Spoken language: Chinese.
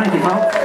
下一个地。